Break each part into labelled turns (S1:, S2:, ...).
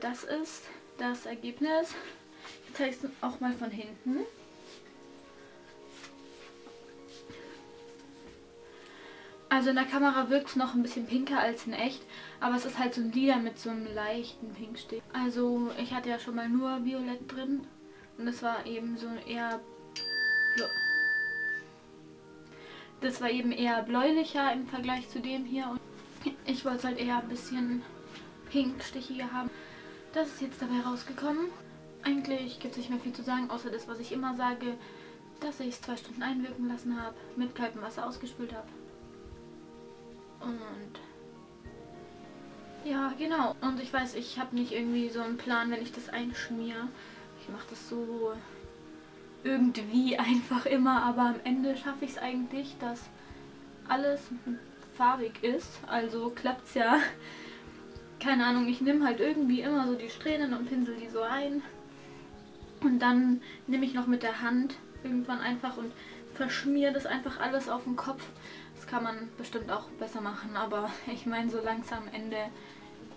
S1: das ist das Ergebnis. Ich zeige es auch mal von hinten. Also in der Kamera wirkt es noch ein bisschen pinker als in echt, aber es ist halt so ein Lila mit so einem leichten Pinkstich. Also ich hatte ja schon mal nur Violett drin und das war eben so eher... Das war eben eher bläulicher im Vergleich zu dem hier. Und ich wollte es halt eher ein bisschen pinkstichiger haben. Das ist jetzt dabei rausgekommen. Eigentlich gibt es nicht mehr viel zu sagen, außer das, was ich immer sage, dass ich es zwei Stunden einwirken lassen habe, mit kaltem Wasser ausgespült habe. Und ja, genau. Und ich weiß, ich habe nicht irgendwie so einen Plan, wenn ich das einschmiere. Ich mache das so irgendwie einfach immer, aber am Ende schaffe ich es eigentlich, dass alles farbig ist. Also klappt es ja. Keine Ahnung, ich nehme halt irgendwie immer so die Strähnen und pinsel die so ein. Und dann nehme ich noch mit der Hand irgendwann einfach und verschmiere das einfach alles auf den Kopf. Das kann man bestimmt auch besser machen, aber ich meine, solange es am Ende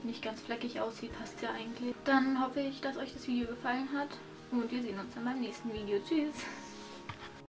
S1: nicht ganz fleckig aussieht, passt ja eigentlich. Dann hoffe ich, dass euch das Video gefallen hat und wir sehen uns dann beim nächsten Video. Tschüss!